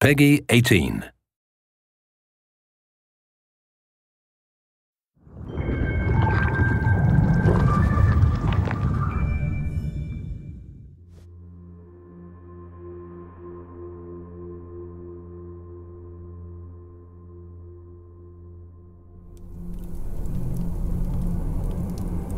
PEGI 18.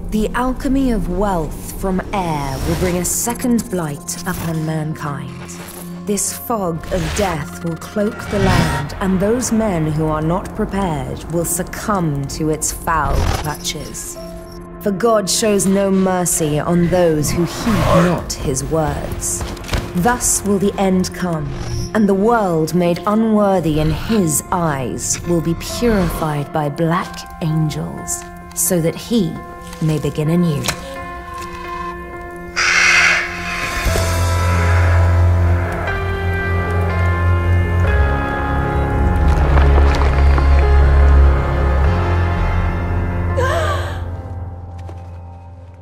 The alchemy of wealth from air will bring a second blight upon mankind. This fog of death will cloak the land, and those men who are not prepared will succumb to its foul clutches. For God shows no mercy on those who heed not his words. Thus will the end come, and the world made unworthy in his eyes will be purified by black angels, so that he may begin anew.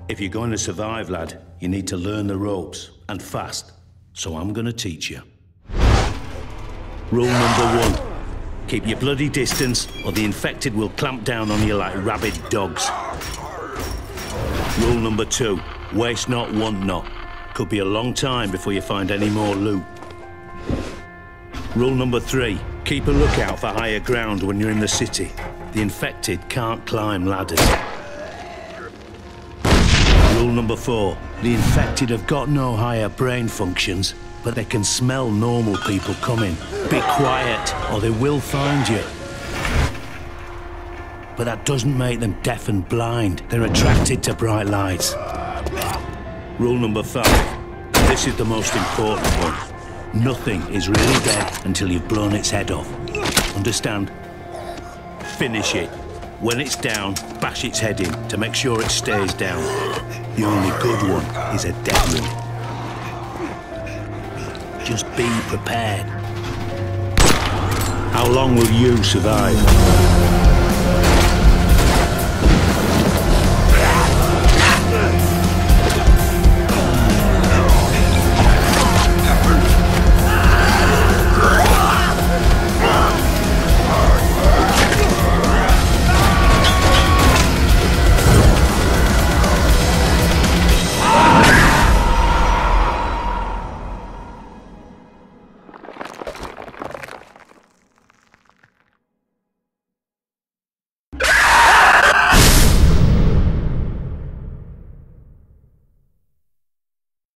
If you're going to survive, lad, you need to learn the ropes, and fast. So I'm going to teach you. Rule number one. Keep your bloody distance, or the infected will clamp down on you like rabid dogs. Rule number two. Waste not, want not. Could be a long time before you find any more loot. Rule number three. Keep a lookout for higher ground when you're in the city. The infected can't climb ladders. Rule number four. The infected have got no higher brain functions, but they can smell normal people coming. Be quiet, or they will find you. But that doesn't make them deaf and blind. They're attracted to bright lights. Rule number five. This is the most important one. Nothing is really dead until you've blown its head off. Understand? Finish it. When it's down, bash its head in to make sure it stays down. The only good one is a dead one. Just be prepared. How long will you survive?